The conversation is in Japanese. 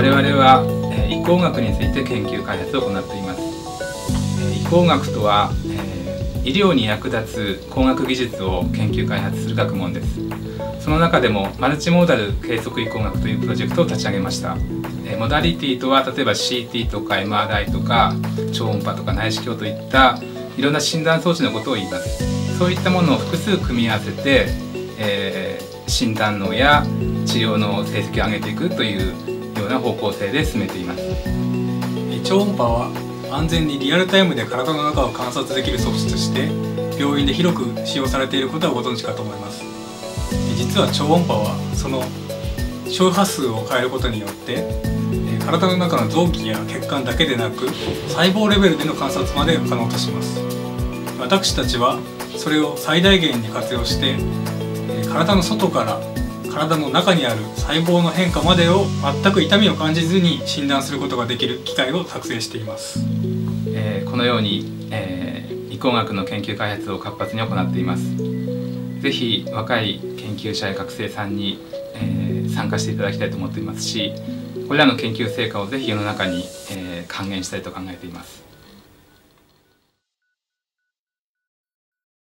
我々は、え、移行学について研究開発を行っています、移行学とは、え、医療に役立つ工学技術を研究開発する学問です。その中でもマルチモーダル計測移行学というプロジェクトを立ち上げました、え、モダリティとは例えば CT とか MRI とか超音波とか内視鏡といったいろんな診断装置のことを言います。そういったものを複数組み合わせて、えー、診断能や治療の成績を上げていくというような方向性で進めています。超音波は安全にリアルタイムで体の中を観察できる装置として病院で広く使用されていることはご存知かと思います。実は超音波はその周波数を変えることによって体の中の臓器や血管だけでなく細胞レベルでの観察まで可能とします。私たちはそれを最大限に活用して体の外から体の中にある細胞の変化までを全く痛みを感じずに診断することができる機械を作成しています、えー、このように、えー、移行学の研究開発を活発に行っています。ぜひ若い研究者や学生さんに、えー、参加していただきたいと思っていますしこれらの研究成果をぜひ世の中に、え還元したいと考えています。